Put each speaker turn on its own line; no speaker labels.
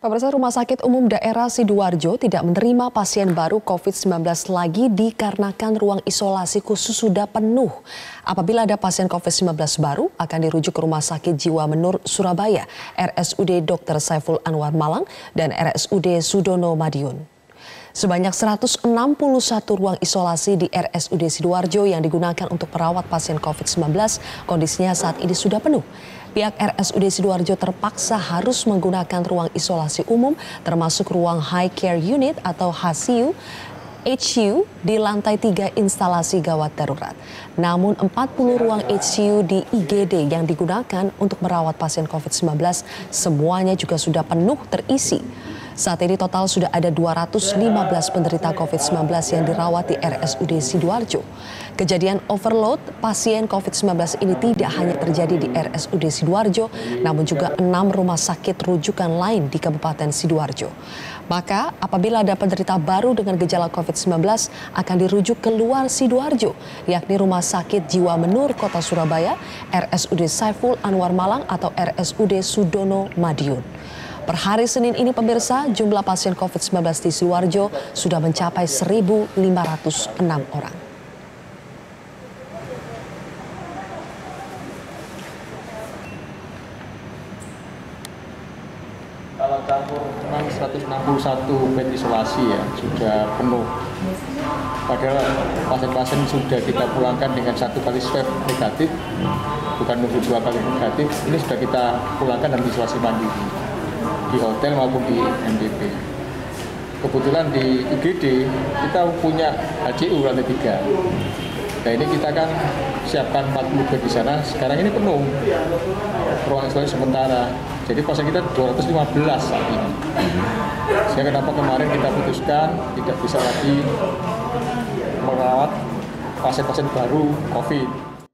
Pemirsa Rumah Sakit Umum Daerah Sidoarjo tidak menerima pasien baru COVID-19 lagi dikarenakan ruang isolasi khusus sudah penuh. Apabila ada pasien COVID-19 baru, akan dirujuk ke Rumah Sakit Jiwa Menur Surabaya, RSUD Dr. Saiful Anwar Malang, dan RSUD Sudono Madiun. Sebanyak 161 ruang isolasi di RSUD Sidoarjo yang digunakan untuk merawat pasien COVID-19 kondisinya saat ini sudah penuh. Pihak RSUD Sidoarjo terpaksa harus menggunakan ruang isolasi umum termasuk ruang High Care Unit atau HCU HCU di lantai 3 instalasi gawat darurat. Namun 40 ruang HCU di IGD yang digunakan untuk merawat pasien COVID-19 semuanya juga sudah penuh terisi. Saat ini total sudah ada 215 penderita COVID-19 yang dirawat di RSUD Sidoarjo. Kejadian overload pasien COVID-19 ini tidak hanya terjadi di RSUD Sidoarjo, namun juga enam rumah sakit rujukan lain di Kabupaten Sidoarjo. Maka apabila ada penderita baru dengan gejala COVID-19 akan dirujuk ke luar Sidoarjo, yakni Rumah Sakit Jiwa Menur Kota Surabaya, RSUD Saiful Anwar Malang atau RSUD Sudono Madiun. Per hari Senin ini pemirsa, jumlah pasien COVID-19 di Sidoarjo sudah mencapai 1.506 orang.
Kalau memang 161 bed isolasi ya, sudah penuh. Padahal pasien-pasien sudah kita pulangkan dengan satu kali swab negatif, bukan nunggu dua kali negatif, ini sudah kita pulangkan dan isolasi mandiri di hotel maupun di MDP. Kebetulan di IGD kita punya HCU lantai 3. Nah ini kita kan siapkan 40 bed di sana, sekarang ini penuh ruang isolasi sementara. Jadi pasien kita 215 saat ini. Sehingga kenapa kemarin kita putuskan tidak bisa lagi merawat pasien-pasien baru COVID.